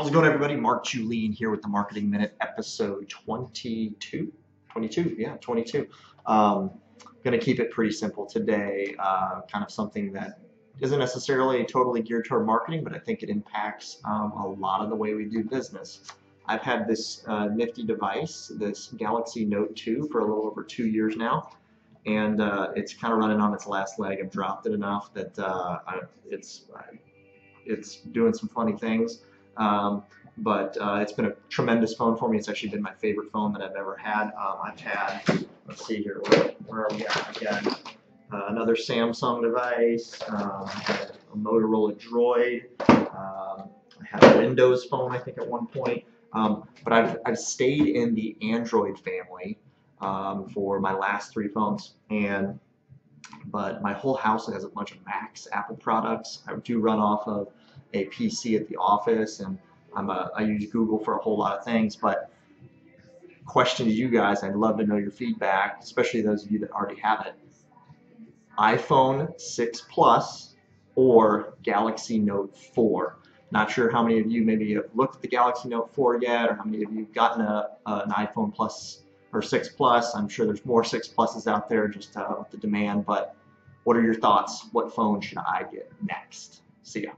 How's it going, everybody? Mark Juleen here with the Marketing Minute, episode 22. 22, yeah, 22. Um, I'm going to keep it pretty simple today. Uh, kind of something that isn't necessarily totally geared toward marketing, but I think it impacts um, a lot of the way we do business. I've had this uh, nifty device, this Galaxy Note 2, for a little over two years now, and uh, it's kind of running on its last leg. I've dropped it enough that uh, I, it's it's doing some funny things. Um, but uh, it's been a tremendous phone for me. It's actually been my favorite phone that I've ever had. Um, I've had, let's see here, where, where are we at again? Uh, another Samsung device, um, a Motorola Droid. Um, I had a Windows phone, I think, at one point. Um, but I've, I've stayed in the Android family um, for my last three phones. And but my whole house has a bunch of Macs, Apple products. I do run off of a PC at the office, and I'm a, I use Google for a whole lot of things. But question to you guys, I'd love to know your feedback, especially those of you that already have it. iPhone 6 Plus or Galaxy Note 4. Not sure how many of you maybe have looked at the Galaxy Note 4 yet, or how many of you have gotten a, an iPhone Plus or 6 Plus. I'm sure there's more 6 Pluses out there just uh, with the demand, but what are your thoughts? What phone should I get next? See ya.